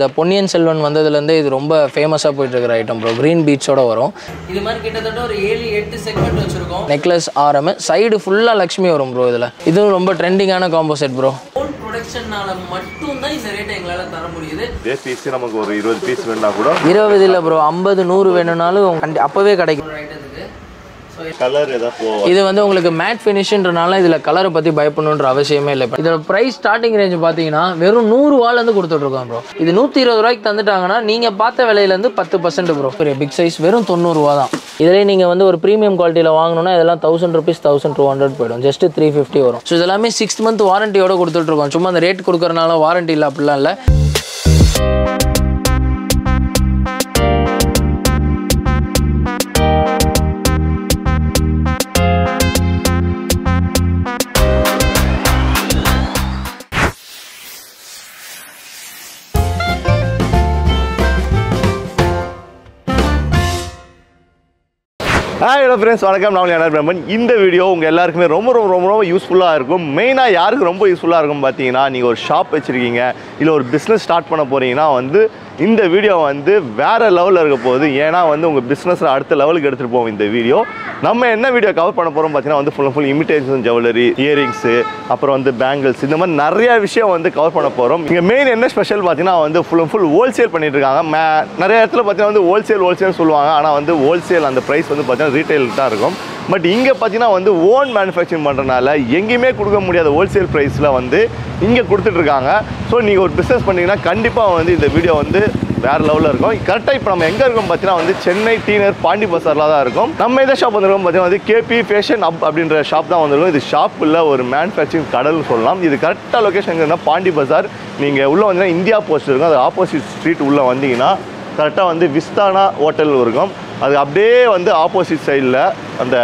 இந்த பொன்னியின் செல்வன் வந்ததுலேருந்து இது ரொம்ப ஃபேமஸாக போயிட்டு இருக்கிற ஐட்டம் ப்ரோ க்ரீன் பீச்சோட வரும். இது மாதிரி கிட்டத்தட்ட ஒரு ஏழு எட்டு செக்மெண்ட் வச்சிருக்கோம். நெக்லஸ் ஆரம் சைடு ஃபுல்லாக லக்ஷ்மி வரும் ப்ரோ இதில். இதுவும் ரொம்ப ட்ரெண்டிங்கான காம்போ செட் ப்ரோ ப்ரொடக்ஷனால மட்டும் தான் இந்த ரேட்டை எங்களால் தர முடியுது. இதே பீஸ் நமக்கு ஒரு இருபது பீஸ் வேணும்னா கூட இருபது இல்லை ப்ரோ ஐம்பது நூறு வேணும்னாலும் அப்போவே கிடைக்கும். கலர் இது வந்து உங்களுக்கு மேட் ஃபினிஷ்ன்றனால இதில் கலரை பற்றி பயப்படணுன்ற அவசியமே இல்லை. இதோட ப்ரைஸ் ஸ்டார்டிங் ரேஞ்ச் பார்த்தீங்கன்னா வெறும் நூறு இருந்து கொடுத்துட்ருக்கோம் ப்ரோ இது நூற்றி இருபது ரூபாய்க்கு தந்துட்டாங்கன்னா நீங்கள் பார்த்த விலையிலேருந்து பத்து பர்சன்ட் ப்ரோ பெரிய பிக் சைஸ் வெறும் தொண்ணூறுரூவா தான் இதிலே நீங்கள் வந்து ஒரு ப்ரீமியம் குவாலிட்டியில் வாங்கணும்னா இதெல்லாம் thousand rupees thousand two hundred போயிடும். ஜஸ்ட் த்ரீ ஃபிஃப்டி வரும். ஸோ இதெல்லாமே சிக்ஸ் மந்த் வாரண்டியோட கொடுத்துட்ருக்கோம் சும்மா அந்த ரேட் கொடுக்குறனால வாரண்டி இல்லை அப்படிலாம் இல்லை. ஹலோ ஃப்ரெண்ட்ஸ் வணக்கம். நான் என்ன பிரம்மன். இந்த வீடியோ உங்கள் எல்லாருக்குமே ரொம்ப ரொம்ப ரொம்ப ரொம்ப யூஸ்ஃபுல்லாக இருக்கும். மெயினாக யாருக்கு ரொம்ப யூஸ்ஃபுல்லாக இருக்கும் பார்த்தீங்கன்னா நீங்கள் ஒரு ஷாப் வச்சுருக்கீங்க இல்லை ஒரு பிஸ்னஸ் ஸ்டார்ட் பண்ண போகிறீங்கன்னா வந்து இந்த வீடியோ வந்து வேறு லெவலில் இருக்க போகுது. ஏன்னா வந்து உங்கள் பிஸ்னஸில் அடுத்த லெவலுக்கு எடுத்துகிட்டு போவோம் இந்த வீடியோ நம்ம என்ன வீடியோ கவர் பண்ண போகிறோம் பார்த்தீங்கன்னா வந்து full and full imitation jewellery earrings அப்புறம் வந்து பேங்கிள்ஸ் இந்த மாதிரி நிறைய விஷயம் வந்து கவர் பண்ண போகிறோம் இங்கே மெயின் என்ன ஸ்பெஷல் பார்த்தீங்கன்னா வந்து ஃபுல் அண்ட் ஃபுல் ஹோல்சேல் பண்ணிட்டு இருக்காங்க. மே- நிறைய இடத்துல பார்த்தீங்கன்னா வந்து ஹோல்சேல் ஹோல்சேல்னு சொல்லுவாங்க. ஆனால் வந்து ஹோல்சேல் அந்த ப்ரைஸ் வந்து பார்த்தீங்கன்னா ரீட்டைல் தான் இருக்கும். பட் இங்கே பார்த்தீங்கன்னா வந்து ஓன் மேனுஃபேக்சரிங் பண்ணுறதுனால எங்கேயுமே கொடுக்க முடியாத ஹோல்சேல் ப்ரைஸில் வந்து இங்கே கொடுத்துட்ருக்காங்க ஸோ நீங்கள் ஒரு பிஸ்னஸ் பண்ணீங்கன்னா கண்டிப்பாக வந்து இந்த வீடியோ வந்து வேறு லெவலில் இருக்கும். கரெக்டாக இப்போ நம்ம எங்கே இருக்கோம் பார்த்தீங்கன்னா வந்து சென்னை டீனர் பாண்டி பசாரில் தான் இருக்கும். நம்ம எந்த ஷாப் வந்திருக்கோம் பார்த்தீங்கன்னா வந்து கேபி ஃபேஷன் அப் அப்படின்ற ஷாப் தான் வந்திருக்கும். இது ஷாப் ஒரு மேனுஃபேக்சரிங் கடல் சொல்லலாம். இது கரெக்டாக லொக்கேஷன் எங்கன்னா பாண்டி பசார். நீங்கள் உள்ளே வந்தீங்கன்னா இந்தியா போஸ்ட் இருக்கும். அது ஆப்போசிட் ஸ்ட்ரீட் உள்ளே வந்தீங்கன்னா கரெக்டாக வந்து விஸ்தானா ஹோட்டல் இருக்கும். அது அப்படியே வந்து ஆப்போசிட் சைடில் அந்த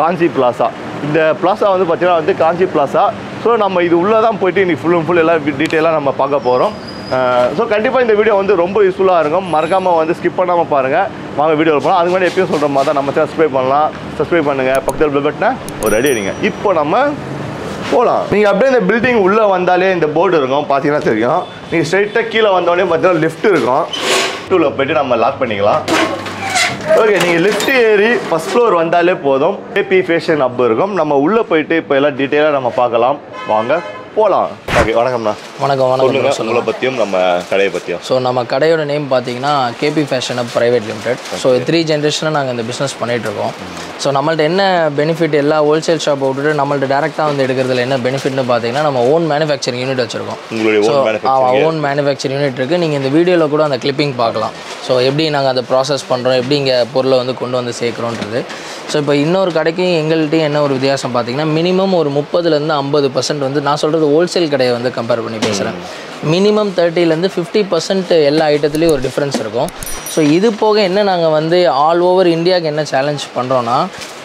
காஞ்சி பிளாசா இந்த பிளாசா வந்து பார்த்திங்கன்னா வந்து காஞ்சி பிளாசா ஸோ நம்ம இது உள்ளே தான் போயிட்டு இன்றைக்கி ஃபுல் அண்ட் ஃபுல் எல்லாம் டீட்டெயிலாக நம்ம பார்க்க போகிறோம் ஸோ கண்டிப்பாக இந்த வீடியோ வந்து ரொம்ப யூஸ்ஃபுல்லாக இருக்கும். மறக்காமல் வந்து ஸ்கிப் பண்ணாமல் பாருங்கள் வாங்க வீடியோ போகலாம் அதுக்கு முன்னாடி எப்பயும் சொல்கிற மாதிரி தான் நம்ம சப்ஸ்கிரைப் பண்ணலாம். சப்ஸ்கிரைப் பண்ணுங்கள் பக்கத்தில் பில் பட்டனை ஒரு ரெடி அடிங்க. இப்போ நம்ம போகலாம் நீங்கள் அப்படியே இந்த பில்டிங் உள்ளே வந்தாலே இந்த போர்டு இருக்கும். பார்த்தீங்கன்னா தெரியும். நீங்கள் ஸ்ட்ரைட்டாக கீழே வந்தோடனே பார்த்தீங்கன்னா லிஃப்ட் இருக்கும். டூவில் போய்ட்டு நம்ம லாக் பண்ணிக்கலாம். ஓகே நீங்கள் லிஃப்ட் ஏறி ஃபஸ்ட் ஃப்ளோர் வந்தாலே போதும். ஏபி ஃபேஷன் ஹப் இருக்கும். நம்ம உள்ளே போயிட்டு இப்போ எல்லாம் டீட்டெயிலாக நம்ம பார்க்கலாம். வாங்க. போகலாம் ஓகே வணக்கம்ண்ணா. வணக்கம் வணக்கம் உங்களை பற்றியும் நம்ம கடையை பற்றியும் ஸோ நம்ம கடையோட நேம் பார்த்தீங்கன்னா K P fashion hub private limited so three ஜென்ரேஷனாக நாங்கள் இந்த பிஸ்னஸ் இருக்கோம். ஸோ நம்மள்ட்ட என்ன பெனிஃபிட் எல்லா ஹோல்சேல் ஷாப் விட்டுட்டு நம்மள்ட்ட டேரெக்டாக வந்து எடுக்கிறதுல என்ன பெனிஃபிட்னு பார்த்தீங்கன்னா நம்ம ஓன் மேனுஃபேக்சரிங் யூனிட் வச்சுருக்கோம். உங்களுடைய ஸோ ஓன் மேனுஃபேக்சரிங் யூனிட் இருக்குது நீங்கள் இந்த வீடியோவில் கூட அந்த கிளிப்பிங் பார்க்கலாம். ஸோ எப்படி நாங்கள் அதை ப்ராசஸ் பண்ணுறோம் எப்படி இங்கே பொருளை வந்து கொண்டு வந்து சேர்க்குறோன்றது. ஸோ இப்போ இன்னொரு கடைக்கும் எங்கள்கிட்டையும் என்ன ஒரு வித்தியாசம் பார்த்தீங்கன்னா மினிமம் ஒரு முப்பதுலேருந்து ஐம்பது பர்சன்ட் வந்து நான் சொல்கிறது ஹோல்சேல் கடையை வந்து கம்பேர் பண்ணி பேசுகிறேன் மினிமம் தேர்ட்டிலேருந்து ஃபிஃப்டி பர்சன்ட் எல்லா ஐட்டத்துலேயும் ஒரு டிஃப்ரென்ஸ் இருக்கும். ஸோ இது போக என்ன நாங்கள் வந்து ஆல் ஓவர் இந்தியாவுக்கு என்ன சேலஞ்ச் பண்ணுறோன்னா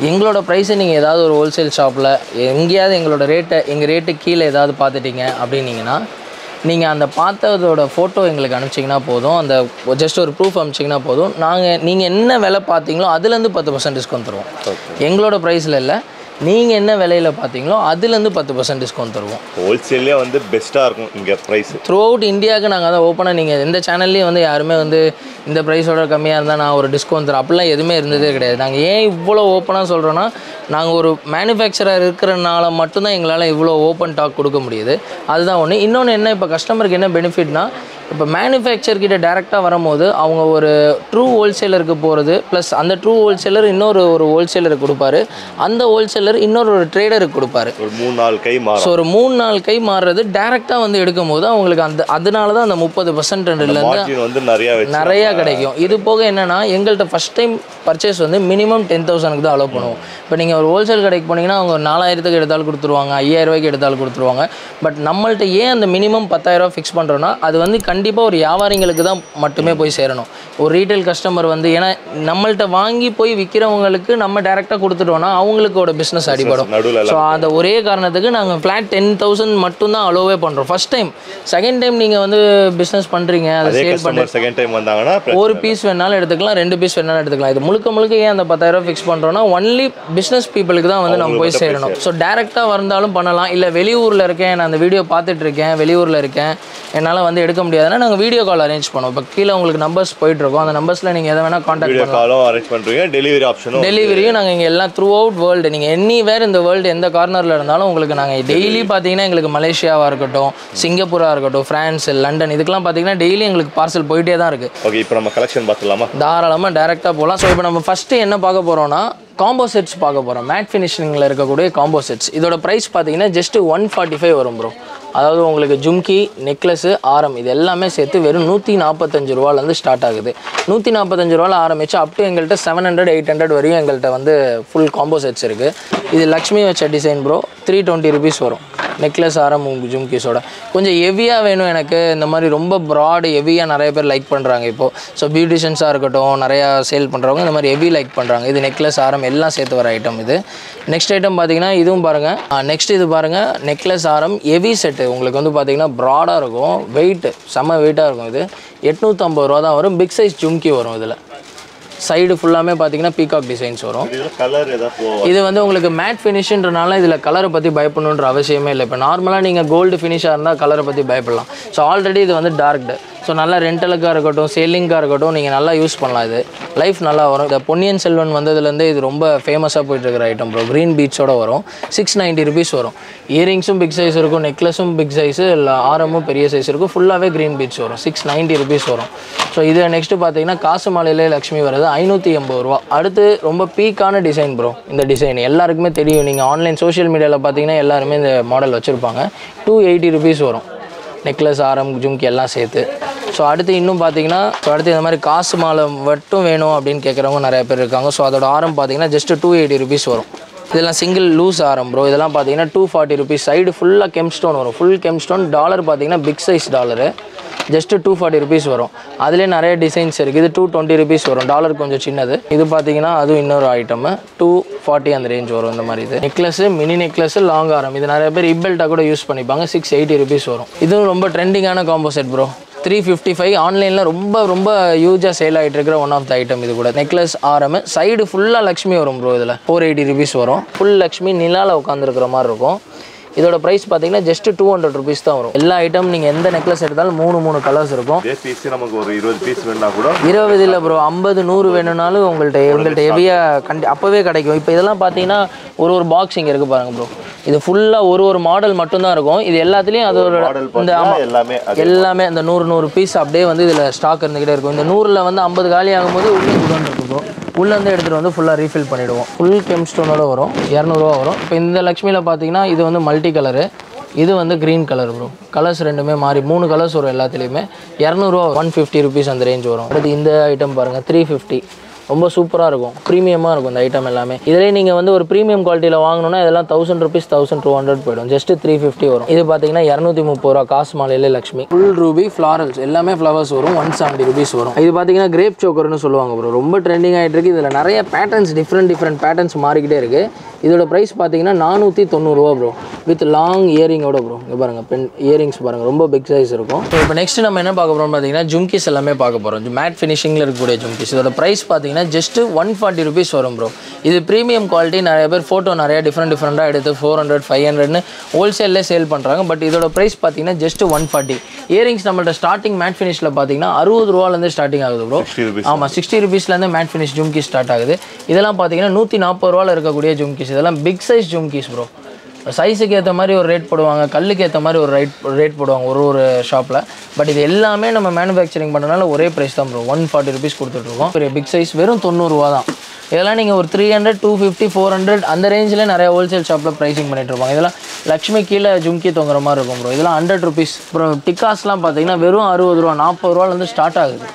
எங்களோட ப்ரைஸை நீங்கள் ஏதாவது ஒரு ஹோல்சேல் ஷாப்பில் எங்கேயாவது எங்களோட ரேட்டை எங்கள் ரேட்டு கீழே ஏதாவது பார்த்துட்டீங்க அப்படின்னீங்கன்னா நீங்கள் அந்த பார்த்ததோட ஃபோட்டோ எங்களுக்கு அனுப்பிச்சிங்கன்னா போதும். அந்த ஜஸ்ட் ஒரு ப்ரூஃப் அனுப்பிச்சிங்கன்னா போதும். நாங்கள் நீங்கள் என்ன விலை பார்த்தீங்களோ அதுலேருந்து பத்து பர்சன்ட் டிஸ்கவுண்ட் தருவோம். எங்களோட ப்ரைஸில் இல்லை. நீங்கள் என்ன விலையில் பார்த்தீங்களோ அதுலேருந்து பத்து பர்சன்ட் டிஸ்கவுண்ட் தருவோம். ஹோல்சேல்லே வந்து பெஸ்ட்டாக இருக்கும் இங்கே ப்ரைஸ் த்ரூ அவுட் இந்தியாவுக்கு நாங்கள் அதை ஓப்பனாக நீங்கள் எந்த சேனல்லையும் வந்து யாருமே வந்து இந்த ப்ரைஸோட கம்மியாக இருந்தால் நான் ஒரு டிஸ்கவுண்ட் தரேன் அப்படிலாம் எதுவுமே இருந்ததே கிடையாது. நாங்கள் ஏன் இவ்வளோ ஓப்பனாக சொல்கிறோன்னா நாங்கள் ஒரு மேனுஃபேக்சரர் இருக்கிறனால மட்டும்தான் எங்களால் இவ்வளோ ஓப்பன் டாக் கொடுக்க முடியுது. அதுதான் ஒன்று இன்னொன்று என்ன இப்போ கஸ்டமருக்கு என்ன பெனிஃபிட்னா இப்போ மேனுஃபேக்சர் கிட்ட டேரெக்டாக வரும்போது அவங்க ஒரு ட்ரூ ஹோல்சேலருக்கு போகிறது ப்ளஸ் அந்த ட்ரூ ஹோல்சேலர் இன்னொரு ஒரு ஹோல்சேலருக்கு கொடுப்பாரு. அந்த ஹோல்சேலர் இன்னொரு ஒரு ட்ரேடருக்கு கொடுப்பாரு. ஒரு மூணு நாலு கை ஸோ ஒரு மூணு நாள் கை மாறுறது டேரெக்டாக வந்து எடுக்கும்போது அவங்களுக்கு அந்த அதனால தான் அந்த முப்பது மார்ஜின் வந்து நிறையா நிறையா கிடைக்கும். இது போக என்னன்னா எங்கள்கிட்ட ஃபஸ்ட் டைம் பர்ச்சேஸ் வந்து மினிமம் டென் தௌசண்ட்க்கு தான் அலோவ் பண்ணுவோம். இப்போ நீங்கள் ஒரு ஹோல்சேல் கடைக்கு போனீங்கன்னா அவங்க நாலாயிரத்துக்கு எடுத்தாலும் கொடுத்துருவாங்க ஐயாயிரம் ரூபாய்க்கு எடுத்தாலும் கொடுத்துருவாங்க. பட் நம்மள்ட்ட ஏன் அந்த மினிமம் பத்தாயிரம் ஃபிக்ஸ் பண்ணுறோன்னா அது வந்து கண்டிப்பாக ஒரு வியாபாரிங்களுக்கு தான் மட்டுமே போய் சேரணும். ஒரு ரீட்டைல் கஸ்டமர் வந்து ஏன்னா நம்மள்ட்ட வாங்கி போய் விற்கிறவங்களுக்கு நம்ம டேரெக்டாக கொடுத்துட்டோம்னா அவங்களுக்கோட பிஸ்னஸ் அடிபடும். நடுவில் ஸோ அந்த ஒரே காரணத்துக்கு நாங்கள் ஃப்ளாட் டென் தௌசண்ட் மட்டும்தான் அலோவே பண்ணுறோம் ஃபர்ஸ்ட் டைம் செகண்ட் டைம் நீங்கள் வந்து பிஸ்னஸ் பண்ணுறீங்க அதை சேல் பண்ணி செகண்ட் டைம் வந்தாங்கன்னா ஒரு பீஸ் வேணாலும் எடுத்துக்கலாம் ரெண்டு பீஸ் வேணாலும் எடுத்துக்கலாம். இது முழுக்க முழுக்க ஏன் அந்த பத்தாயிரம் ஃபிக்ஸ் பண்ணுறோன்னா ஒன்லி பிஸ்னஸ் பீப்புளுக்கு தான் வந்து நம்ம போய் சேரணும். ஸோ டேரெக்டாக வந்தாலும் பண்ணலாம். இல்லை வெளியூரில் இருக்கேன் நான் அந்த வீடியோ பார்த்துட்டு இருக்கேன் வெளியூரில் இருக்கேன் என்னால் வந்து எடுக்க முடியாதுன்னா நாங்கள் வீடியோ கால் அரேஞ்ச் பண்ணுவோம். இப்போ கீழே உங்களுக்கு நம்பர்ஸ் போயிட்டுருக்கோம் அந்த நம்பர்ஸில் நீங்கள் எதை வேணால் காண்டாக்ட் காலும் அரேஞ்ச் பண்ணுறீங்க டெலிவரி ஆப்ஷனும் டெலிவரியும் நாங்கள் இங்கே எல்லாம் த்ரூ அவுட் வேர்ல்டு நீங்கள் எனி வேர் இந்த வேர்ல்டு எந்த கார்னரில் இருந்தாலும் உங்களுக்கு நாங்கள் டெய்லி பார்த்தீங்கன்னா எங்களுக்கு மலேசியாவாக இருக்கட்டும் சிங்கப்பூராக இருக்கட்டும் ஃப்ரான்ஸ் லண்டன் இதுக்கெல்லாம் பார்த்தீங்கன்னா டெய்லி எங்களுக்கு பார்சல் போயிட்டே தான் இருக்குது ஓகே இப்போ நம்ம கலெக்ஷன் பார்த்துலாமா தாராளமாக டேரெக்டாக போகலாம் ஸோ இப்போ நம்ம ஃபஸ்ட்டு என்ன பார்க்க போகிறோம்னா காம்போ செட்ஸ் பார்க்க போகிறோம் மேட் ஃபினிஷிங்கில் இருக்கக்கூடிய காம்போ செட்ஸ் இதோட ப்ரைஸ் பார்த்தீங்கன்னா ஜஸ்ட் ஒன் ஃபார்ட்டி ஃபைவ் வரும் ப்ரோ அதாவது உங்களுக்கு ஜும்கி நெக்லஸ்ஸு ஆரம் இது எல்லாமே சேர்த்து வெறும் நூற்றி நாற்பத்தஞ்சு ரூபாலேருந்து ஸ்டார்ட் ஆகுது. நூற்றி நாற்பத்தஞ்சு ரூபாவில் ஆரம்பித்து அப் டு எங்கள்கிட்ட செவன் ஹண்ட்ரட் எயிட் ஹண்ட்ரட் வரையும் எங்கள்கிட்ட வந்து ஃபுல் காம்போ செட்ஸ் இருக்குது இது லக்ஷ்மி வச்ச design bro three twenty rupees வரும். நெக்லஸ் ஆரம் ஜும்கிஸோட கொஞ்சம் ஹெவியாக வேணும் எனக்கு. இந்த மாதிரி ரொம்ப ப்ராடு ஹெவியாக நிறைய பேர் லைக் பண்ணுறாங்க இப்போது ஸோ பியூட்டிஷியன்ஸாக இருக்கட்டும் நிறையா சேல் பண்ணுறவங்க இந்த மாதிரி ஹெவி லைக் பண்ணுறாங்க இது நெக்லஸ் ஆரம் எல்லாம் சேர்த்து வர ஐட்டம் இது. நெக்ஸ்ட் ஐட்டம் பார்த்தீங்கன்னா இதுவும் பாருங்கள் நெக்ஸ்ட் இது பாருங்கள் நெக்லஸ் ஆரம் ஹெவி செட் செட்டு உங்களுக்கு வந்து பார்த்தீங்கன்னா ப்ராடாக இருக்கும். வெயிட்டு செம்ம வெயிட்டாக இருக்கும் இது. எட்நூற்றம்பது ரூபா தான் வரும். பிக் சைஸ் ஜும்கி வரும் இதில். சைடு ஃபுல்லாமே பார்த்தீங்கன்னா பீகாக் டிசைன்ஸ் வரும். இது வந்து உங்களுக்கு மேட் ஃபினிஷ்ன்றனால இதில் கலரை பற்றி பயப்படணுன்ற அவசியமே இல்லை. இப்போ நார்மலாக நீங்கள் கோல்டு ஃபினிஷாக இருந்தால் கலரை பற்றி பயப்படலாம். ஸோ ஆல்ரெடி இது வந்து டார்க்டு ஸோ நல்லா ரெண்டலுக்காக இருக்கட்டும் சேலிங்காக இருக்கட்டும் நீங்கள் நல்லா யூஸ் பண்ணலாம் இது. லைஃப் நல்லா வரும். இந்த பொன்னியின் செல்வன் வந்ததுலேருந்து இது ரொம்ப ஃபேமஸாக போயிட்டுருக்கிற ஐட்டம் ப்ரோ க்ரீன் பீச்சோட வரும். சிக்ஸ் நைன்ட்டி ருபீஸ் வரும். இயரிங்ஸும் பிக் சைஸ் இருக்கும் நெக்லஸும் பிக் சைஸு இல்லை ஆரமும் பெரிய சைஸ் இருக்கும். ஃபுல்லாகவே க்ரீன் பீச் வரும். சிக்ஸ் நைன்ட்டி ருபீஸ் வரும். ஸோ இது நெக்ஸ்ட்டு பார்த்தீங்கன்னா காசு மாலையிலே லக்ஷ்மி வருது ஐநூற்றி எண்பது ரூபா. அடுத்து ரொம்ப பீக்கான டிசைன் ப்ரோ இந்த டிசைன் எல்லாருக்குமே தெரியும். நீங்கள் ஆன்லைன் சோஷியல் மீடியாவில் பார்த்தீங்கன்னா எல்லாருமே இந்த மாடல் வச்சுருப்பாங்க. டூ எயிட்டி ருபீஸ் வரும். நெக்லஸ் ஆரம் ஜும்கி எல்லாம் சேர்த்து. ஸோ அடுத்து இன்னும் பார்த்தீங்கன்னா ஸோ அடுத்து இந்த மாதிரி காசு மாலை மட்டும் வேணும் அப்படின்னு கேட்குறவங்க நிறைய பேர் இருக்காங்க. ஸோ அதோட ஆரம் பார்த்தீங்கன்னா ஜஸ்ட் டூ எயிட்டி ருபீஸ் வரும். இதெல்லாம் சிங்கிள் லூஸ் ஆரம் ப்ரோ இதெல்லாம் பார்த்தீங்கன்னா டூ ஃபார்ட்டி ருபீஸ் சைடு ஃபுல்லாக கெம்ஸ்டோன் வரும். ஃபுல் கெம்ஸ்டோன் டாலர் பார்த்தீங்கன்னா big size dollar just two forty rupees வரும். அதுலேயே நிறைய டிசைன்ஸ் இருக்குது இது டூ டுவெண்ட்டி ருபீஸ் வரும். டாலர் கொஞ்சம் சின்னது. இது பார்த்தீங்கன்னா அதுவும் இன்னொரு ஐட்டம் டூ ஃபார்ட்டி அந்த ரேஞ்ச் வரும் இந்த மாதிரி இது. நெக்லஸ் மினி நெக்லஸ் லாங் ஆரம். இது நிறைய பேர் இப்பெல்ட்டாக கூட யூஸ் பண்ணிப்பாங்க. சிக்ஸ் எயிட்டி ருபீஸ் வரும். இதுவும் ரொம்ப ட்ரெண்டிங்கான combo set bro three fifty five ஆன்லைனில் ரொம்ப ரொம்ப யூஜாக சேல் ஆகிட்டு இருக்கிற ஒன் ஆஃப் த ஐட்டம் இது கூட. நெக்லஸ் ஆரம் சைடு ஃபுல்லாக லக்ஷ்மி வரும் ப்ரோ இதில். ஃபோர் எயிட்டி ருபீஸ் வரும். ஃபுல் லக்ஷ்மி நிலாவில் உட்காந்துருக்கிற மாதிரி இருக்கும். இதோட ப்ரைஸ் பார்த்தீங்கன்னா ஜஸ்ட் டூ ஹண்ட்ரட் ருபீஸ் தான் வரும். எல்லா ஐட்டம் நீங்கள் எந்த நெக்லஸ் எடுத்தாலும் மூணு மூணு கலர்ஸ் இருக்கும். பீஸ் நமக்கு ஒரு இருபது பீஸ் வேணும்னா கூட இருபது இல்லை ப்ரோ ஐம்பது நூறு வேணும்னாலும் உங்கள்கிட்ட உங்கள்கிட்ட ஹெவியாக கண்டி அப்போவே கிடைக்கும். இப்போ இதெல்லாம் பார்த்தீங்கன்னா ஒரு ஒரு பாக்ஸ் இங்கே இருக்குது பாருங்க ப்ரோ இது ஃபுல்லாக ஒரு ஒரு மாடல் மட்டும்தான் இருக்கும். இது எல்லாத்துலேயும் அது ஒரு இந்த ஆமாம் எல்லாமே எல்லாமே அந்த நூறு நூறு பீஸ் அப்படியே வந்து இதில் ஸ்டாக் இருந்துக்கிட்டே இருக்கும். இந்த நூறில் வந்து ஐம்பது காலி ஆகும்போது உள்ளே குடோன் இருக்கு ப்ரோ உள்ளேருந்து எடுத்துகிட்டு வந்து ஃபுல்லாக ரீஃபில் பண்ணிவிடுவோம் ஃபுல் கெம் ஸ்டோனோட வரும். இரநூறுவா வரும். இப்போ இந்த லக்ஷ்மியில் பார்த்தீங்கன்னா இது வந்து மல்டி கலரு இது வந்து க்ரீன் கலர் வரும் கலர்ஸ் ரெண்டுமே மாறி மூணு கலர்ஸ் வரும் எல்லாத்துலேயுமே. இரநூறுவா ஒன் ஃபிஃப்டி ருபீஸ் அந்த ரேஞ்ச் வரும். அடுத்து இந்த ஐட்டம் பாருங்கள் த்ரீ ஃபிஃப்டி ரொம்ப சூப்பராக இருக்கும். ப்ரீமியமாக இருக்கும் இந்த ஐட்டம் எல்லாமே. இதிலே நீங்கள் வந்து ஒரு ப்ரீமியம் குவாலிட்டியில் வாங்கணும்னா இதெல்லாம் thousand rupees thousand two hundred போயிடும். ஜஸ்ட் த்ரீ ஃபிஃப்டி வரும். இது பார்த்தீங்கன்னா இரநூத்தி முப்பது ரூபா காசு மாலையிலே லக்ஷ்மி. ஃபுல் ரூபி ஃப்ளாரல்ஸ் எல்லாமே ஃப்ளவர்ஸ் வரும். ஒன் செவன்ட்டி ருபீஸ் வரும். இது பார்த்தீங்கன்னா கிரேப் சோக்கர்னு சொல்லுவாங்க ப்ரோ ரொம்ப ட்ரெண்டிங் ஆகிட்டு இருக்கு. இதில் நிறைய பேட்டர்ன்ஸ் டிஃப்ரெண்ட் டிஃப்ரெண்ட் பேட்டர்ன்ஸ் மாறிக்கிட்டே இருக்குது இதோட ப்ரைஸ் பார்த்தீங்கன்னா நானூற்றி தொண்ணூறுரூவா ப்ரோ வித் லாங் இயரிங்கோட ப்ரோ இங்கே பாருங்கள் பென் இயரிங்ஸ் பாருங்கள் ரொம்ப பிக் சைஸ் இருக்கும். இப்போ நெக்ஸ்ட் நம்ம என்ன பார்க்க போகிறோம் பார்த்தீங்கன்னா ஜும்கிஸ் எல்லாமே பார்க்க போகிறோம் மேட் ஃபினிஷிங்கில் இருக்கக்கூடிய ஜும்கிஸ் இதோட ப்ரைஸ் பார்த்தீங்கன்னா ஜஸ்ட் ஒன் ஃபார்ட்டி ருபீஸ் வரும் ப்ரோ இது ப்ரீமியம் குவாலிட்டி நிறைய பேர் ஃபோட்டோ நிறைய டிஃப்ரெண்ட் டிஃப்ரெண்ட்டாக எடுத்து ஃபோர் ஹண்ட்ரட் ஃபைவ் ஹண்ட்ரட்னு ஹோல்சேல்லே சேல் பண்ணுறாங்க பட் இதோட ப்ரைஸ் பார்த்தீங்கன்னா ஜஸ்ட் ஒன் ஃபார்ட்டி இயரிங்ஸ் நம்மள்ட்ட ஸ்டார்டிங் மேட் ஃபினிஷில் பார்த்தீங்கன்னா அறுபது ரூபாலேருந்து ஸ்டார்டிங் ஆகுது ப்ரோ ஆமாம் சிக்ஸ்டி ருபீஸ்லேருந்து மேட் ஃபினிஷ் ஜும்கி ஸ்டார்ட் ஆகுது. இதெல்லாம் பார்த்தீங்கன்னா நூற்றி நாற்பது ரூபாவில் இருக்கக்கூடிய ஜும்கிஸ். இதெல்லாம் பிக் சைஸ் ஜும்கிஸ் ப்ரோ சைஸுக்கு ஏற்ற மாதிரி ஒரு ரேட் போடுவாங்க கல்லுக்கு ஏற்ற மாதிரி ஒரு ரேட் ரேட் போடுவாங்க ஒரு ஒரு ஷாப்பில் பட் இது எல்லாமே நம்ம மேனுஃபேக்சரிங் பண்ணனால ஒரே ப்ரைஸ் தான் ப்ரோ ஒன் ஃபார்ட்டி ருபீஸ் கொடுத்துட்ருக்கோம் பெரிய பிக் சைஸ் வெறும் தொண்ணூறுரூவா தான். இதெல்லாம் நீங்கள் ஒரு three hundred two fifty four hundred அந்த ரேஞ்சில் நிறைய ஹோல்சேல் ஷாப்பில் ப்ரைசிங் பண்ணிட்டு இருப்பாங்க. இதெல்லாம் லக்ஷ்மி கீழே ஜும்கி தொங்குற மாதிரி இருக்கும் ப்ரோ இதெல்லாம் ஹண்ட்ரட் ருபீஸ் அப்புறம் டிக்காஸ்லாம் பார்த்தீங்கன்னா வெறும் அறுபது ரூபா நாற்பது ரூபாலேருந்து ஸ்டார்ட் ஆகுது.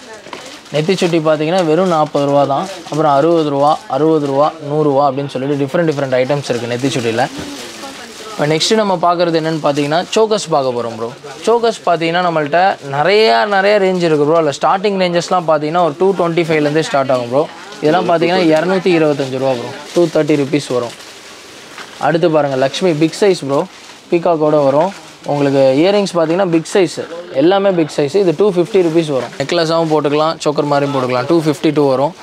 நெத்தி சுட்டி பார்த்தீங்கன்னா வெறும் நாற்பது ரூபா தான். அப்புறம் அறுபது ரூபா அறுபது ரூபா நூறுரூவா அப்படின்னு சொல்லிட்டு டிஃப்ரெண்ட் டிஃப்ரெண்ட் ஐட்டம்ஸ் இருக்குது நெத்தி சுட்டியில். இப்போ நெக்ஸ்ட்டு நம்ம பார்க்குறது என்னென்னு பார்த்தீங்கன்னா சோக்கஸ் பார்க்க போகிறோம் ப்ரோ சோக்கஸ் பார்த்தீங்கன்னா நம்மள்ட்ட நிறையா நிறைய ரேஞ்ச் இருக்குது ப்ரோ அதில் ஸ்டார்டிங் ரேஞ்சஸ்லாம் பார்த்தீங்கன்னா ஒரு டூ டுவெண்ட்டி ஃபைவ்லேருந்து ஸ்டார்ட் ஆகும் ப்ரோ இதெல்லாம் பார்த்தீங்கன்னா இரநூத்தி இருபத்தஞ்சு ரூபா ப்ரோ டூ தேர்ட்டி ருபீஸ் வரும். அடுத்து பாருங்கள் லக்ஷ்மி பிக் சைஸ் ப்ரோ பீகாக்கோட வரும். உங்களுக்கு இயரிங்ஸ் பார்த்தீங்கன்னா பிக் சைஸ் எல்லாமே பிக் சைஸ் இது டூ ஃபிஃப்டி ருபீஸ் வரும். நெக்லஸாகவும் போட்டுக்கலாம் சோக்கர் மாதிரியும் போட்டுக்கலாம். டூ ஃபிஃப்டி டூ வரும்.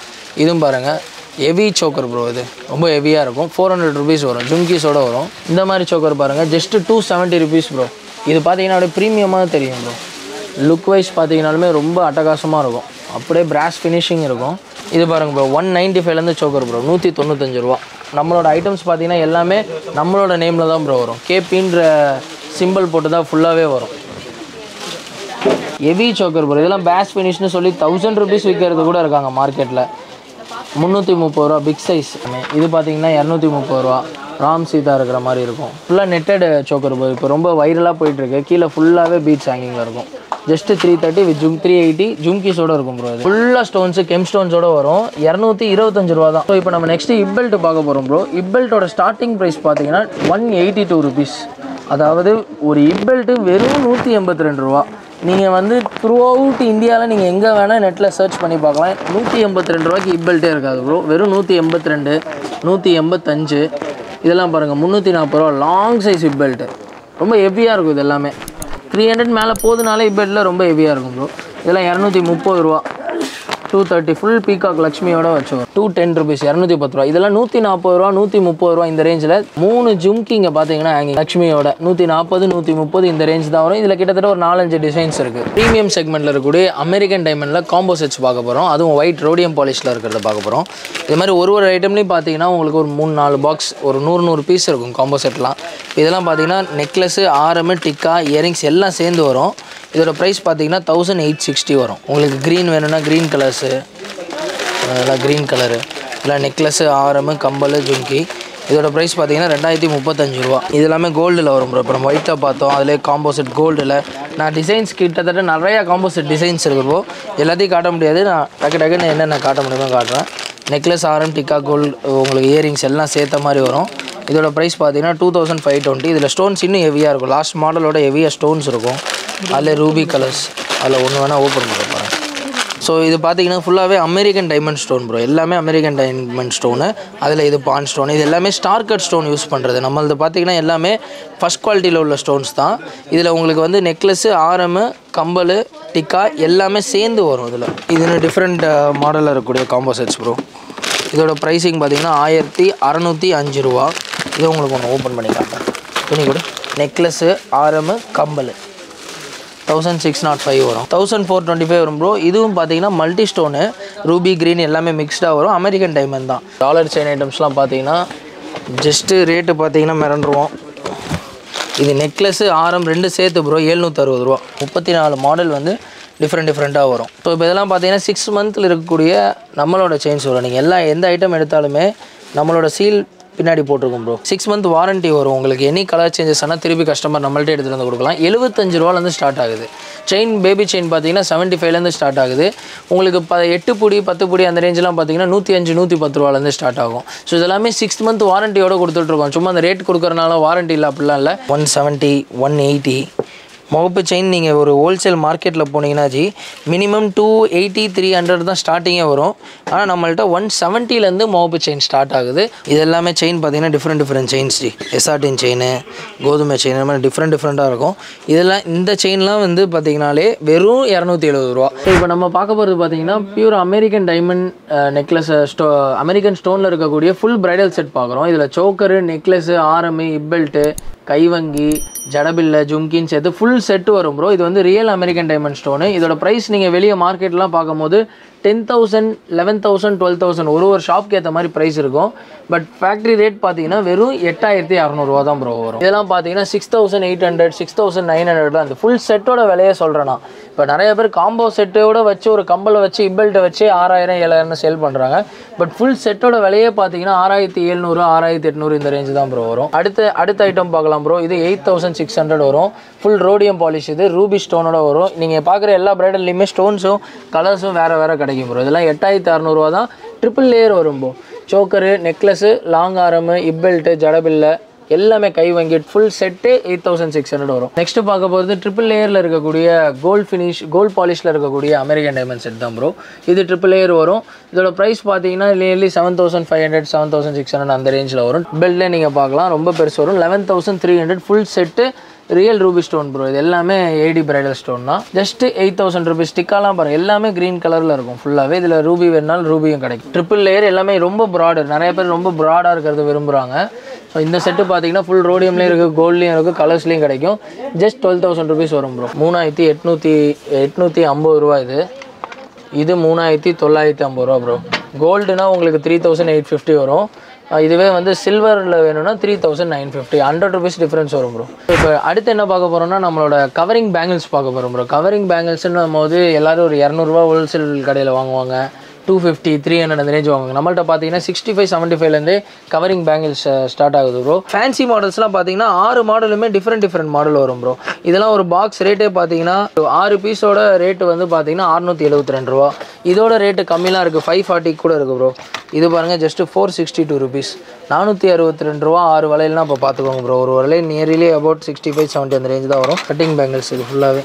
இதுவும் பாருங்கள் ஹெவி சோக்கர் ப்ரோ இது. ரொம்ப ஹெவியாக இருக்கும். ஃபோர் ஹண்ட்ரட் ருபீஸ் வரும். ஜும்கீஸோட வரும். இந்த மாதிரி சோக்கர் பாருங்கள் just two seventy rupees bro இது பார்த்தீங்கன்னா அப்படியே ப்ரீமியமாக தெரியும் ப்ரோ லுக் வைஸ் பார்த்தீங்கனாலுமே ரொம்ப அட்டகாசமாக இருக்கும். அப்படியே பிராஸ் ஃபினிஷிங் இருக்கும். இது பாருங்க ப்ரோ ஒன் நைன்ட்டி ஃபைவ்லேருந்து சோக்கர் ப்ரோ நூற்றி தொண்ணூத்தஞ்சு ரூபா. நம்மளோட ஐட்டம்ஸ் பார்த்தீங்கன்னா எல்லாமே நம்மளோட நேமில் தான் ப்ரோ வரும். கேபின்ற சிம்பிள் போட்டு தான் ஃபுல்லாகவே வரும். ஹெவி சோக்கர் ப்ரோ இதெல்லாம் பேஸ் ஃபினிஷ்னு சொல்லி தௌசண்ட் ருபீஸ் விற்கிறது கூட இருக்காங்க மார்க்கெட்டில் முந்நூற்றி முப்பது ரூபா பிக் சைஸ் இது பார்த்தீங்கன்னா இரநூத்தி முப்பது ரூபா. ராம் சீதா இருக்கிற மாதிரி இருக்கும். ஃபுல்லாக நெட்டட் சோக்கர் ப்ரோ இப்போ ரொம்ப வைரலாக போயிட்டுருக்கு. கீழே ஃபுல்லாகவே பீச் ஹேங்கிங்கில் இருக்கும். ஜஸ்ட் த்ரீ தேர்ட்டி வித் ஜும் த்ரீ எயிட்டி ஜும்கிஸோடு இருக்கும் ப்ரோ இது ஃபுல்லாக ஸ்டோன்ஸு கெம் ஸ்டோன்ஸோடு வரும். இரநூத்தி இருபத்தஞ்சு ரூபா தான். ஸோ இப்போ நம்ம நெக்ஸ்ட் இப்பெல்ட் e பார்க்க போகிறோம் ப்ரோ இப்பெல்ட்டோட ஸ்டார்டிங் ப்ரைஸ் பார்த்தீங்கன்னா ஒன் எயிட்டி டூ ருபீஸ் அதாவது ஒரு e இப்பெல்ட்டு வெறும் நூற்றி எண்பத்தி ரெண்டு ரூபா. நீங்கள் வந்து த்ரூ அவுட் இந்தியாவில் நீங்கள் எங்கே வேணால் நெட்டில் சர்ச் பண்ணி பார்க்கலாம். நூற்றி எண்பத்தி ரெண்டு ரூபாய்க்கு இப்பல்ட்டே இருக்காது ப்ரோ வெறும் நூற்றி எண்பத்தி ரெண்டு நூற்றி எண்பத்தஞ்சு இதெல்லாம் பாருங்கள் முந்நூற்றி நாற்பது ரூபா லாங் சைஸ் இப்பெல்ட்டு ரொம்ப ஹெவியாக இருக்கும் இது எல்லாமே. த்ரீ ஹண்ட்ரட் மேலே போதுனாலே இப்பெல்ட்டில் ரொம்ப ஹெவியாக இருக்கும் ப்ரோ இதெல்லாம் இரநூத்தி முப்பது ரூபா. டூ தேர்ட்டி ஃபுல் பீகாக் லக்ஷ்மியோட வச்சுக்கோ டூ டென் ருபீஸ் இரநூத்தி பத்து ரூபா. இதெல்லாம் நூற்றி நாற்பது ரூபா நூற்றி முப்பது ரூபா இந்த ரேஞ்சில் மூணு ஜும்கிங்க பார்த்தீங்கன்னா லக்ஷ்மியோட நூற்றி நாற்பது நூற்றி முப்பது இந்த ரேஞ்ச் தான் வரும். இதில் கிட்டத்தட்ட ஒரு நாலஞ்சு டிசைன்ஸ் இருக்குது ப்ரீமியம் செக்மெண்ட்டில் இருக்கக்கூடிய அமெரிக்கன் டைமண்டில் காம்போ செட்ஸ் பார்க்க போகிறோம் அதுவும் ஒயிட் ரோடியம் பாலிஷில் இருக்கிறத பார்க்க போகிறோம் இது மாதிரி ஒரு ஒரு ஐட்டம்லையும் பார்த்தீங்கன்னா உங்களுக்கு ஒரு மூணு நாலு பாக்ஸ் ஒரு நூறு நூறு பீஸ் இருக்கும் காம்போ செட்லாம் இதெல்லாம் பார்த்தீங்கன்னா நெக்லஸ்ஸு ஆரமு டிக்கா இயரிங்ஸ் எல்லாம் சேர்ந்து வரும். இதோட ப்ரைஸ் பார்த்தீங்கன்னா தௌசண்ட் எயிட் சிக்ஸ்டி வரும். உங்களுக்கு க்ரீன் வேணும்னா க்ரீன் கலர்ஸு அதெல்லாம் க்ரீன் கலரு இல்லை நெக்லஸ்ஸு ஆரமு கம்பல் ஜும்கி. இதோட ப்ரைஸ் பார்த்தீங்கன்னா ரெண்டாயிரத்தி முப்பத்தஞ்சு ரூபா. இது எல்லாமே கோல்டில் வரும் ப்ரோ இப்போ நம்ம ஒயிட்டாக பார்த்தோம் அதிலே காம்போசிட் கோல்டில் நான் டிசைன்ஸ் கிட்டத்தட்ட நிறையா காம்போசிட் டிசைன்ஸ் இருக்கு ப்ரோ எல்லாத்தையும் காட்ட முடியாது. நான் டக்கு டக்குன்னு என்னென்ன காட்ட முடியுமோ காட்டுறேன். நெக்லஸ் ஆரம் டிக்கா கோல்டு உங்களுக்கு இயரிங்ஸ் எல்லாம் சேர்த்த மாதிரி வரும். இதோட ப்ரைஸ் பார்த்தீங்கன்னா டூ தௌசண்ட் ஃபைவ் டுவெண்ட்டி இதில் ஸ்டோன்ஸ் இன்னும் ஹெவியாக இருக்கும். லாஸ்ட் மாடலோட ஹெவியாக ஸ்டோன்ஸ் இருக்கும். அதில் ரூபி கலர்ஸ் அதில் ஒன்று வேணால் ஓப்பன் பண்ண போகிறேன் ஸோ இது பார்த்தீங்கன்னா ஃபுல்லாகவே அமெரிக்கன் டைமண்ட் ஸ்டோன் ப்ரோ எல்லாமே அமெரிக்கன் டைமண்ட் ஸ்டோனு அதில் இது பான் ஸ்டோன் இது எல்லாமே ஸ்டார் கட் ஸ்டோன் யூஸ் பண்ணுறது நம்மளது பார்த்தீங்கன்னா எல்லாமே ஃபஸ்ட் குவாலிட்டியில் உள்ள ஸ்டோன்ஸ் தான். இதில் உங்களுக்கு வந்து நெக்லஸ்ஸு ஆரமு கம்பல் டிக்கா எல்லாமே சேர்ந்து வரும் இதில். இதுன்னு டிஃப்ரெண்ட் மாடலில் இருக்கக்கூடிய காம்போ செட்ஸ் ப்ரோ இதோட ப்ரைஸிங் பார்த்தீங்கன்னா ஆயிரத்தி அறநூற்றி அஞ்சு ரூபா. இது உங்களுக்கு ஒன்று ஓப்பன் பண்ணி காட்டுறேன். துணி கூட. நெக்லஸ்ஸு ஆரமு கம்பல் தௌசண்ட் சிக்ஸ் நாட் ஃபைவ் வரும். தௌசண்ட் ஃபோர் டுவெண்ட்டி ஃபைவ் வரும் ப்ரோ இதுவும் பார்த்தீங்கன்னா மல்டி ஸ்டோனு ரூபி க்ரீன் எல்லாமே மிக்ஸ்டாக வரும். அமெரிக்கன் டைமண்ட் தான். டாலர் செயின் ஐட்டம்ஸ்லாம் பார்த்தீங்கன்னா ஜஸ்ட்டு ரேட்டு பார்த்தீங்கன்னா மிரண்டுருவோம். இது நெக்லஸ்ஸு ஆரம் ரெண்டு சேர்த்து ப்ரோ எழுநூற்றி அறுபது ரூபா. முப்பத்தி நாலு மாடல் வந்து டிஃப்ரெண்ட் டிஃப்ரெண்ட்டாக வரும். ஸோ இப்போ இதெல்லாம் பார்த்தீங்கன்னா சிக்ஸ் மந்த்தில் இருக்கக்கூடிய நம்மளோட செயின்ஸ் வரும். நீங்கள் எல்லா எந்த ஐட்டம் எடுத்தாலுமே நம்மளோட சீல் பின்னாடி போட்டிருக்கும் ப்ரோ சிக்ஸ் மந்த் வாரண்ட்டி வரும். உங்களுக்கு எனி கலர் சேஞ்சஸ் ஆனால் திருப்பி கஸ்டமர் நம்மள்ட்ட எடுத்துகிட்டு வந்து கொடுக்கலாம். எழுபத்தஞ்சு ரூபாலேருந்து ஸ்டார்ட் ஆகுது. செயின் பேபி செயின் பார்த்தீங்கன்னா செவன்ட்டி ஃபைவ்லேருந்து ஸ்டார்ட் ஆகுது. உங்களுக்கு ப எட்டு புடி பத்து புடி அந்த ரேஞ்செலாம் பார்த்தீங்கன்னா நூற்றி அஞ்சு நூற்றி பத்து ரூபாலேருந்து ஸ்டார்ட் ஆகும். ஸோ இதெல்லாமே சிக்ஸ் மந்த் வாரண்டியோட கொடுத்துட்ருக்கோம் சும்மா அந்த ரேட் கொடுக்குறனால வாரண்ட்டி இல்லை அப்படிலாம் இல்லை. ஒன் செவன்ட்டி ஒன் எயிட்டி முகப்பு செயின் நீங்கள் ஒரு ஹோல்சேல் மார்க்கெட்டில் போனீங்கன்னா G minimum two eighty three hundred தான் ஸ்டார்டிங்கே வரும். ஆனால் நம்மள்ட்ட ஒன் செவன்ட்டிலேருந்து முகப்பு செயின் ஸ்டார்ட் ஆகுது. இது எல்லாமே செயின் பார்த்தீங்கன்னா டிஃப்ரெண்ட் டிஃப்ரெண்ட் செயின்ஸ் ஜி. எஸ்ஆர்டின் செயின் கோதுமை செயின் இந்த மாதிரி டிஃப்ரெண்ட் டிஃப்ரெண்ட்டாக இருக்கும். இதெல்லாம் இந்த செயின்லாம் வந்து பார்த்தீங்கனாலே வெறும் இரநூத்தி எழுபது ரூபா. இப்போ நம்ம பார்க்க போகிறது பார்த்தீங்கன்னா பியூர் அமெரிக்கன் டைமண்ட் நெக்லஸ் ஸ்டோ அமெரிக்கன் ஸ்டோனில் இருக்கக்கூடிய ஃபுல் பிரைடல் செட் பார்க்குறோம் இதில் சோக்கரு நெக்லஸ்ஸு ஆரமு இப்பெல்ட்டு கைவங்கி ஜடபில்ல ஜும்கின் சேர்த்து ஃபுல் செட்டு வரும் ப்ரோ இது வந்து ரியல் அமெரிக்கன் டைமண்ட் ஸ்டோனு இதோட ப்ரைஸ் நீங்கள் வெளியே மார்க்கெட்லாம் பார்க்கும்போது ten thousand eleven thousand twelve thousand ஒரு ஒரு ஷாப்க்கு ஏற்ற மாதிரி ப்ரைஸ் இருக்கும். பட் ஃபேக்ட்ரி ரேட் பார்த்தீங்கன்னா வெறும் எட்டாயிரத்தி இரநூறுவா தான் ப்ரோ வரும். இதெல்லாம் பார்த்தீங்கன்னா six thousand eight hundred six thousand nine hundred அந்த ஃபுல் செட்டோட விலையை சொல்கிறேன்னா இப்போ நிறைய பேர் காம்போ செட்டோட வச்சு ஒரு கம்பலை வச்சு இப்பெல்ட்டை வச்சு ஆறாயிரம் ஏழாயிரம் சேல் பண்ணுறாங்க பட் ஃபுல் செட்டோட விலையே பார்த்தீங்கன்னா ஆறாயிரத்தி எழுநூறு ஆறாயிரத்தி எட்நூறு இந்த ரேஞ்சு தான் ப்ரோ வரும். அடுத்த அடுத்த ஐட்டம் பார்க்கலாம் ப்ரோ இது எயிட் தௌசண்ட் சிக்ஸ் ஹண்ட்ரட் வரும். ஃபுல் ரோடியம் பாலிஷ் இது ரூபி ஸ்டோனோட வரும். நீங்கள் பார்க்குற எல்லா பிரைடல்லையுமே ஸ்டோன்ஸும் கலர்ஸும் வேறு வேறு கிடைக்கும். ப்ரோ இதெல்லாம் எட்டாயிரத்தி அறநூறுவா தான் ட்ரிபிள் லேயர் வரும் ப்ரோ சோக்கரு நெக்லஸ்ஸு லாங் ஆரமு இப்பெல்ட்டு ஜடபில்லை எல்லாமே கை வாங்கிட்டு full set eight thousand six hundred வரும். நெக்ஸ்ட் பார்க்க போகிறது ட்ரிபிள் லேயரில் இருக்கக்கூடிய கோல்ட் ஃபினிஷ் கோல்ட் பாலிஷில் இருக்கக்கூடிய அமெரிக்கன் டைமண்ட் செட் தான் ப்ரோ இது ட்ரிபிள் லேயர் வரும். இதோட ப்ரைஸ் பார்த்தீங்கன்னா nearly seven thousand five hundred seven thousand six hundred அந்த ரேஞ்சில் வரும். பெல்ட்டில் நீங்கள் பார்க்கலாம் ரொம்ப பெருசு வரும். Eleven thousand three hundred full set real ruby stone bro இது எல்லாமே ஏடி பிரைடல் ஸ்டோன் தான். ஜஸ்ட் எயிட் தௌசண்ட் ருபீஸ் ஸ்டிக்காலாம் பாருங்கள் எல்லாமே க்ரீன் கலரில் இருக்கும் ஃபுல்லாகவே இதில் ரூபி வேணாலும் ரூபியும் கிடைக்கும். ட்ரிபிள் லேயர் எல்லாமே ரொம்ப ப்ராடு நிறைய பேர் ரொம்ப ப்ராடாக இருக்கிறது விரும்புகிறாங்க ஸோ இந்த செட்டு பார்த்தீங்கன்னா ஃபுல் ரோடியம்லேயும் இருக்குது கோல்ட்லேயும் இருக்குது கலர்ஸ்லேயும் கிடைக்கும். ஜஸ்ட் டுவெல் தௌசண்ட் ருபீஸ் வரும் ப்ரோ மூணாயிரத்தி எட்நூற்றி எட்நூற்றி ஐம்பது ரூபா இது. இது மூணாயிரத்தி தொள்ளாயிரத்தி ஐம்பது ரூபா ப்ரோ கோல்டுனா உங்களுக்கு த்ரீ தௌசண்ட் எயிட் ஃபிஃப்டி வரும். இதுவே வந்து சில்வரில் வேணும்னா three thousand nine fifty hundred rupees difference வரும் ப்ரோ இப்போ அடுத்து என்ன பார்க்க போகிறோம்னா நம்மளோட கவரிங் பேங்கிள்ஸ் பார்க்க போகிறோம் ப்ரோ கவரிங் பேங்கிள்ஸ்னும் போது எல்லோரும் ஒரு இரநூறுவா ஹோல்சேல் கடையில் வாங்குவாங்க. டூ ஃபிஃப்டி த்ரீ ஹண்ட்ரட் அந்த ரேஞ்ச் வாங்குவாங்க நம்மள்ட்ட பார்த்தீங்கன்னா சிக்ஸ்டி ஃபைவ் செவன்ட்டி ஃபைவ்லேருந்து கவரிங் பேங்கிள்ஸ் ஸ்டார்ட் ஆகுது ப்ரோ ஃபேன்சி மாடல்ஸ்லாம் பார்த்தீங்கன்னா ஆறு மாடலுமே டிஃப்ரெண்ட் டிஃப்ரெண்ட் மாடல் வரும் ப்ரோ இதெல்லாம் ஒரு பாக்ஸ் ரேட்டே பார்த்தீங்கன்னா ஆறு பீஸோட ரேட்டு வந்து பார்த்தீங்கன்னா அறுநூற்றி எழுபத்தி ரெண்டு ரூபா. இதோட ரேட்டு கம்மியெலாம் இருக்குது ஃபைவ் ஃபார்ட்டி கூட இருக்குது ப்ரோ இது பாருங்கள் just four sixty two rupees நானூற்றி அறுபத்தி ரெண்டு ரூபா ஆறு வலையிலாம் இப்போ பார்த்துக்கோங்க ப்ரோ ஒரு வலையில் nearly about sixty five seventy அந்த ரேஞ்ச் தான் வரும். கட்டிங் பேங்கிள்ஸ் இது ஃபுல்லாகவே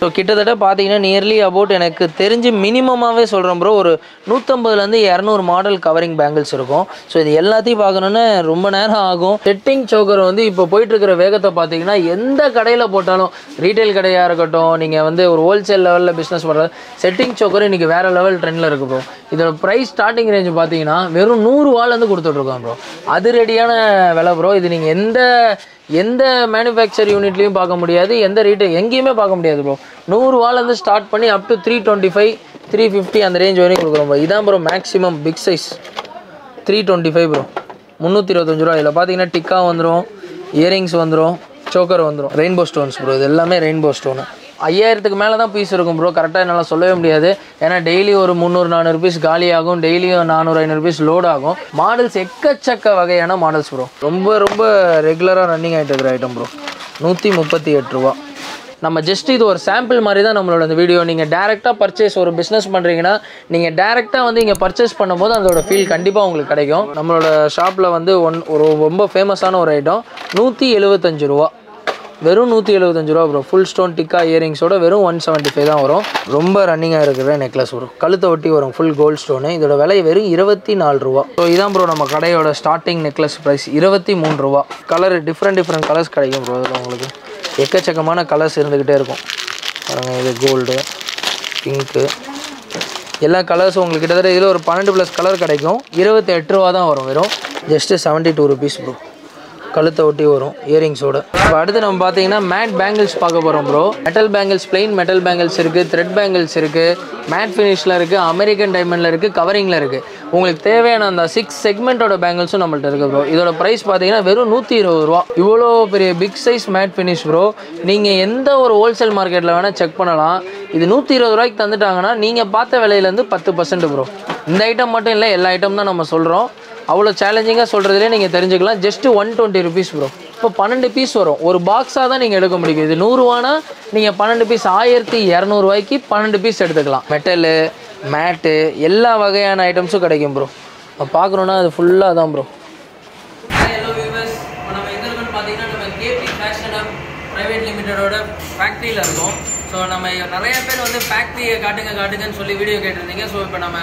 ஸோ கிட்டத்தட்ட பார்த்தீங்கன்னா நியர்லி அபவுட் எனக்கு தெரிஞ்சு மினிமமாகவே சொல்கிறேன் ப்ரோ ஒரு நூற்றம்பதுலேருந்து இரநூறு மாடல் கவரிங் பேங்கிள்ஸ் இருக்கும். ஸோ இது எல்லாத்தையும் பார்க்கணுன்னு ரொம்ப நேரம் ஆகும். செட்டிங் சோக்கர் வந்து இப்போ போயிட்டுருக்கிற வேகத்தை பார்த்தீங்கன்னா எந்த கடையில் போட்டாலும் ரீட்டைல் கடையாக இருக்கட்டும் நீங்கள் வந்து ஒரு ஹோல்சேல் லெவலில் பிஸ்னஸ் பண்ணுறது செட்டிங் சோக்கர் இன்றைக்கி வேறு லெவல் ட்ரெண்டில் இருக்குது ப்ரோ இதோட ப்ரைஸ் ஸ்டார்டிங் ரேஞ்ச் பார்த்தீங்கன்னா வெறும் நூறுவாலேருந்து கொடுத்துட்ருக்கோம் ப்ரோ அது ரெடியான விலை ப்ரோ இது நீங்கள் எந்த எந்த மேனுஃபேக்சர் யூனிட்லையும் பார்க்க முடியாது எந்த ரீட்டைல் எங்கேயுமே பார்க்க முடியாது ப்ரோ நூறுவாலேருந்து ஸ்டார்ட் பண்ணி up to three twenty five three fifty அந்த ரேஞ்ச் வரையும் கொடுக்குறோம் ப்ரோ இதான் bro maximum big size three twenty five bro முந்நூற்றி இருபத்தஞ்சு ரூபா. இதில் பார்த்தீங்கன்னா டிக்கா வந்துடும் இயரிங்ஸ் வந்துடும் சோக்கர் வந்துடும் ரெயின்போ ஸ்டோன்ஸ் ப்ரோ இது எல்லாமே ரெயின்போ ஸ்டோனு ஐயாயிரத்துக்கு மேலே தான் பீஸ் இருக்கும் ப்ரோ கரெக்டாக என்னால் சொல்லவே முடியாது. ஏன்னா டெய்லி ஒரு முந்நூறு நானூறு பீஸ் காலி ஆகும் டெய்லியும் நானூறு ஐநூறு பீஸ் லோட் ஆகும். மாடல்ஸ் எக்கச்சக்க வகையான மாடல்ஸ் ப்ரோ ரொம்ப ரொம்ப ரெகுலராக ரன்னிங் ஆகிட்டு இருக்கிற ஐட்டம் ப்ரோ நூற்றி முப்பத்தி எட்டு ரூபா. நம்ம ஜஸ்ட் இது ஒரு சாம்பிள் மாதிரி தான் நம்மளோட இந்த வீடியோ நீங்கள் டேரெக்டாக பர்ச்சேஸ் ஒரு பிஸ்னஸ் பண்ணுறீங்கன்னா நீங்கள் டேரெக்டாக வந்து இங்கே பர்ச்சேஸ் பண்ணும்போது அதோட ஃபீல் கண்டிப்பாக உங்களுக்கு கிடைக்கும். நம்மளோட ஷாப்பில் வந்து ஒன் ஒரு ரொம்ப ஃபேமஸான ஒரு ஐட்டம் நூற்றி எழுபத்தஞ்சு ரூபா. வெறும் நூற்றி எழுபத்தஞ்சு ரூபா ப்ரோ ஃபுல் ஸ்டோன் டிக்கா இயரிங்ஸோட வெறும் ஒன் செவன்ட்டி ஃபைவ் தான் வரும். ரொம்ப ரன்னிங்காக இருக்கிற நெக்லஸ் வரும் கழுத்தை ஒட்டி வரும் ஃபுல் கோல்ட் ஸ்டோனு இதோட விலை வெறும் இருபத்தி நாலு ரூபா. ஸோ இதான் ப்ரோ நம்ம கடையோட ஸ்டார்டிங் நெக்லஸ் ப்ரைஸ் இருபத்தி மூணு ரூபா. கலர் டிஃப்ரெண்ட் டிஃப்ரெண்ட் கலர்ஸ் கிடைக்கும் ப்ரோ அதில் உங்களுக்கு. எக்கச்சக்கமான கலர்ஸ் இருந்துக்கிட்டே இருக்கும். பாருங்க இது கோல்டு பிங்க்கு எல்லா கலர்ஸும் உங்களுக்கு கிட்டத்தட்ட இதில் ஒரு பன்னெண்டு ப்ளஸ் கலர் கிடைக்கும். இருபத்தி எட்டு ரூபா தான் வரும் வெறும். Just seventy two rupees bro கழுத்தை ஒட்டி வரும் இயரிங்ஸோட இப்போ அடுத்து நம்ம பார்த்தீங்கன்னா மேட் பேங்கிள்ஸ் பார்க்க போகிறோம் bro metal bangles plain metal bangles இருக்குது த்ரெட் பேங்கிள்ஸ் இருக்குது மேட் ஃபினிஷில் இருக்குது அமெரிக்கன் டைமண்டில் இருக்குது கவரிங்கில் இருக்குது உங்களுக்கு தேவையான அந்த சிக்ஸ் செக்மெண்ட்டோட பேங்கிள்ஸும் நம்மள்ட்ட இருக்குது ப்ரோ இதோட ப்ரைஸ் பார்த்தீங்கன்னா வெறும் நூற்றி இருபது ரூபா. இவ்வளோ பெரிய big size matte finish bro நீங்கள் எந்த ஒரு ஹோல்சேல் மார்க்கெட்டில் வேணால் செக் பண்ணலாம். இது நூற்றி இருபது ரூபாய்க்கு தந்துட்டாங்கன்னா நீங்கள் பார்த்த விலையிலேருந்து பத்து பர்சன்ட் ப்ரோ இந்த ஐட்டம் மட்டும் இல்லை எல்லா ஐட்டம் தான் நம்ம சொல்கிறோம் அவ்வளோ சேலஞ்சிங்காக சொல்கிறதுலே நீங்கள் தெரிஞ்சுக்கலாம். Just one twenty rupees bro இப்போ பன்னெண்டு பீஸ் வரும். ஒரு பாக்ஸாக தான் நீங்கள் எடுக்க முடியும். இது நூறுரூவானா நீங்கள் பன்னெண்டு பீஸ் ஆயிரத்தி இரநூறுவாய்க்கு பன்னெண்டு பீஸ் எடுத்துக்கலாம். மெட்டலு மேட்டு எல்லா வகையான ஐட்டம்ஸும் கிடைக்கும் ப்ரோ பார்க்குறோன்னா அது ஃபுல்லாக தான் ப்ரோ பார்த்தீங்கன்னா நம்ம கேபி ஃபேஷன் ப்ரைவேட் லிமிட்டடோட ஃபேக்ட்ரியில் இருக்கும். ஸோ நம்ம நிறைய பேர் வந்து ஃபேக்ட்ரியை காட்டுங்க காட்டுங்கன்னு சொல்லி வீடியோ கேட்டிருந்தீங்க. ஸோ இப்போ நம்ம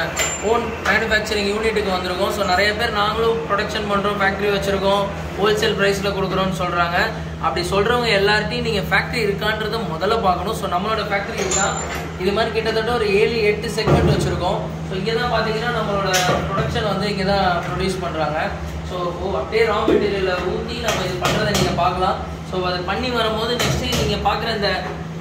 ஓன் மேனுஃபேக்சரிங் யூனிட்டுக்கு வந்திருக்கோம். ஸோ நிறைய பேர் நாங்களும் ப்ரொடக்ஷன் பண்ணுறோம் ஃபேக்ட்ரி வச்சுருக்கோம் ஹோல்சேல் ப்ரைஸில் கொடுக்குறோம்னு சொல்கிறாங்க அப்படி சொல்கிறவங்க எல்லார்ட்டையும் நீங்கள் ஃபேக்ட்ரி இருக்கான்றதை முதல்ல பார்க்கணும். ஸோ நம்மளோட ஃபேக்ட்ரி இதுதான் இது மாதிரி கிட்டத்தட்ட ஒரு ஏழு எட்டு செக்மெண்ட் வச்சுருக்கோம். ஸோ இங்கே தான் பார்த்தீங்கன்னா நம்மளோட ப்ரொடக்ஷன் வந்து இங்கே தான் ப்ரொடியூஸ் பண்ணுறாங்க ஸோ அப்படியே ரா மெட்டீரியலில் ஊற்றி நம்ம இது பண்ணுறதை நீங்கள் பார்க்கலாம். ஸோ அதை பண்ணி வரும்போது நெக்ஸ்ட்டு நீங்கள் பார்க்குற இந்த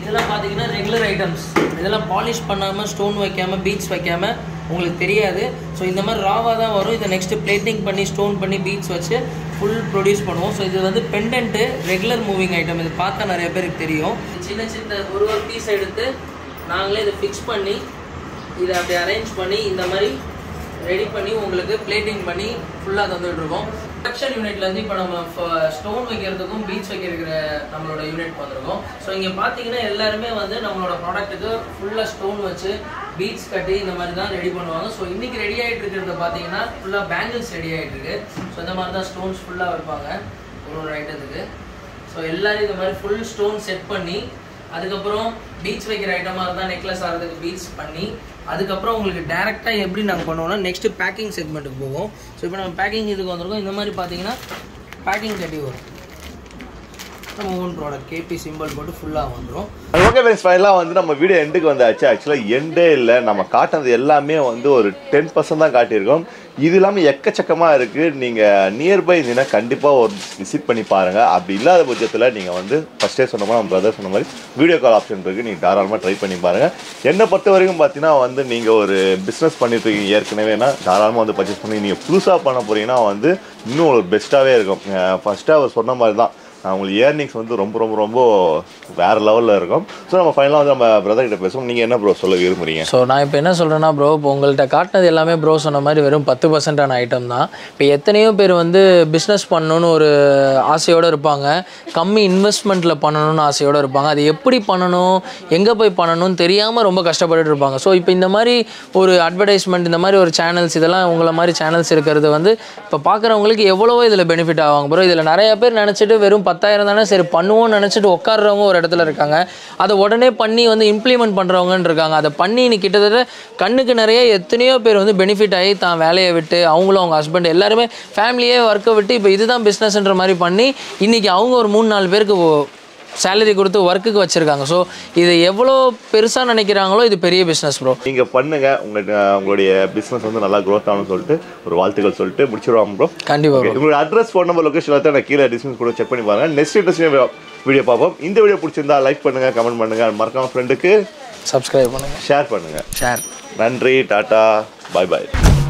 இதெல்லாம் பார்த்தீங்கன்னா ரெகுலர் ஐட்டம்ஸ் இதெல்லாம் பாலிஷ் பண்ணாமல் ஸ்டோன் வைக்காமல் பீட்ஸ் வைக்காமல் உங்களுக்கு தெரியாது. ஸோ இந்த மாதிரி ராவாக தான் வரும். இதை நெக்ஸ்ட்டு பிளேட்டிங் பண்ணி ஸ்டோன் பண்ணி பீட்ஸ் வச்சு ஃபுல் ப்ரொடியூஸ் பண்ணுவோம். ஸோ இது வந்து பெண்டன்ட்டு ரெகுலர் மூவிங் ஐட்டம் இது பார்த்தா நிறைய பேருக்கு தெரியும். சின்ன சின்ன ஒரு ஒரு பீஸ் எடுத்து நாங்களே இதை ஃபிக்ஸ் பண்ணி இதை அப்படி அரேஞ்ச் பண்ணி இந்த மாதிரி ரெடி பண்ணி உங்களுக்கு பிளேட்டிங் பண்ணி ஃபுல்லாக தந்துகிட்ருக்கோம் ப்ரொடக்ஷன் யூனிட்லேருந்து இப்போ நம்ம ஸ்டோன் வைக்கிறதுக்கும் பீச் வைக்கிற நம்மளோட யூனிட் வந்திருக்கோம். ஸோ இங்கே பார்த்தீங்கன்னா எல்லாருமே வந்து நம்மளோட ப்ராடக்ட்டுக்கு ஃபுல்லாக ஸ்டோன் வச்சு பீச் கட்டி இந்த மாதிரி தான் ரெடி பண்ணுவாங்க. ஸோ இன்னைக்கு ரெடி ஆகிட்டு இருக்கிறத பார்த்தீங்கன்னா ஃபுல்லாக பேங்கிள்ஸ் ரெடி ஆகிட்டு இருக்கு. ஸோ இந்த மாதிரி தான் ஸ்டோன்ஸ் ஃபுல்லாக வைப்பாங்க. ஒரு ஒரு ஐட்டத்துக்கு ஸோ எல்லோரும் இந்த மாதிரி ஃபுல் ஸ்டோன் செட் பண்ணி அதுக்கப்புறம் பீச் வைக்கிற ஐட்டமாக இருந்தால் நெக்லஸ் ஆகிறதுக்கு பீச் பண்ணி அதுக்கப்புறம் உங்களுக்கு டேரெக்டாக எப்படி நாங்கள் பண்ணுவோம்னா நெக்ஸ்ட் பேக்கிங் செக்மெண்ட்டுக்கு போவோம். ஸோ இப்போ நம்ம பேக்கிங் இதுக்கு வந்திருக்கோம். இந்த மாதிரி பார்த்தீங்கன்னா பேக்கிங் கட்டி வரும். நம்ம ஓன் ப்ராடக்ட் கேபி சிம்பிள் போட்டு ஃபுல்லாக வந்துடும் ஓகே ஃப்ரெண்ட்ஸ் ஃபைனலாக வந்து நம்ம வீடியோ எண்டுக்கு வந்தாச்சு. ஆக்சுவலாக எண்டே இல்லை. நம்ம காட்டினது எல்லாமே வந்து ஒரு டென் பர்சன்ட் தான் காட்டியிருக்கோம். இது இல்லாமல் எக்கச்சக்கமாக இருக்குது நீங்கள் நியர்பை இருந்தீங்கன்னா கண்டிப்பாக ஒரு விசிட் பண்ணி பாருங்கள் அப்படி இல்லாத பட்சத்தில் நீங்கள் வந்து ஃபஸ்ட்டே சொன்ன மாதிரி நம்ம பிரதர் சொன்ன மாதிரி வீடியோ கால் ஆப்ஷன் இருக்குது நீங்கள் தாராளமாக ட்ரை பண்ணி பாருங்கள் என்னை பொறுத்த வரைக்கும் பார்த்தீங்கன்னா வந்து நீங்கள் ஒரு பிஸ்னஸ் பண்ணிட்டு இருக்கீங்க. ஏற்கனவேனா தாராளமாக வந்து பர்ச்சேஸ் பண்ணி நீங்கள் புதுசாக பண்ண போகிறீங்கன்னா வந்து இன்னும் ஒரு பெஸ்ட்டாகவே இருக்கும். ஃபஸ்ட்டு அவர் சொன்ன மாதிரி தான் அவங்களுக்கு உங்களுக்கு வந்து ரொம்ப ரொம்ப ரொம்ப வேறு லெவலில் இருக்கும். ஸோ நம்ம ஃபைனலாக வந்து நம்ம பிரதர் கிட்ட பேசுவோம். நீங்கள் என்ன ப்ரோ சொல்ல விரும்புறீங்க? ஸோ நான் இப்போ என்ன சொல்கிறேன்னா ப்ரோ இப்போ உங்கள்கிட்ட காட்டினது எல்லாமே ப்ரோ சொன்ன மாதிரி வெறும் பத்து பர்சன்டான ஐட்டம் தான். இப்போ எத்தனையோ பேர் வந்து பிஸ்னஸ் பண்ணணும்னு ஒரு ஆசையோடு இருப்பாங்க. கம்மி இன்வெஸ்ட்மெண்ட்டில் பண்ணணும்னு ஆசையோடு இருப்பாங்க. அது எப்படி பண்ணணும்? எங்கே போய் பண்ணணும்னு தெரியாமல் ரொம்ப கஷ்டப்பட்டு இருப்பாங்க. ஸோ இப்போ இந்த மாதிரி ஒரு அட்வர்டைஸ்மெண்ட் இந்த மாதிரி ஒரு சேனல்ஸ் இதெல்லாம் உங்களை மாதிரி சேனல்ஸ் இருக்கிறது வந்து இப்போ பார்க்குறவங்களுக்கு எவ்வளவோ இதில் பெனிஃபிட் ஆவாங்க ப்ரோ இதில் நிறைய பேர் நினச்சிட்டு வெறும் பத்தாயிரம் தானே சரி பண்ணுவோம்னு நினச்சிட்டு உட்காடுறவங்க ஒரு இடத்துல இருக்காங்க. அதை உடனே பண்ணி வந்து இம்ப்ளிமெண்ட் பண்ணுறவங்கன்னு இருக்காங்க. அதை பண்ணி இன்னைக்கு கிட்டத்தட்ட கண்ணுக்கு நிறைய எத்தனையோ பேர் வந்து பெனிஃபிட் ஆகி தான் வேலையை விட்டு அவங்களும் அவங்க ஹஸ்பண்ட் எல்லாருமே ஃபேமிலியே ஒர்க்கை விட்டு இப்போ இதுதான் பிஸ்னஸ்ன்ற மாதிரி பண்ணி இன்றைக்கி அவங்க ஒரு மூணு நாலு பேருக்கு சேலரி கொடுத்து ஒர்க்குக்கு வச்சுருக்காங்க. ஸோ இது எவ்வளோ பெருசாக நினைக்கிறாங்களோ இது பெரிய பிஸ்னஸ் ப்ரோ நீங்கள் பண்ணுங்கள் உங்களுக்கு உங்களுடைய பிஸ்னஸ் வந்து நல்லா க்ரோத் ஆகணும்னு சொல்லிட்டு ஒரு வாழ்த்துக்கள் சொல்லிட்டு முடிச்சிருவாங்க ப்ரோ கண்டிப்பாக ப்ரோ உங்களோட அட்ரஸ் ஃபோன் நம்பர் லொக்கேஷன் வந்து நான் கீழே டிஸ்கிரிப்ஷன் கூட செக் பண்ணி பாருங்கள் நெக்ஸ்ட் இன்ட்ரெஸ்டிங் வீடியோ பார்ப்போம். இந்த வீடியோ பிடிச்சிருந்தா லைக் பண்ணுங்கள் கமெண்ட் பண்ணுங்கள் மறக்காம ஃப்ரெண்டுக்கு சப்ஸ்கிரைப் பண்ணுங்கள் ஷேர் பண்ணுங்கள் ஷேர் நன்றி டாட்டா பாய் பாய்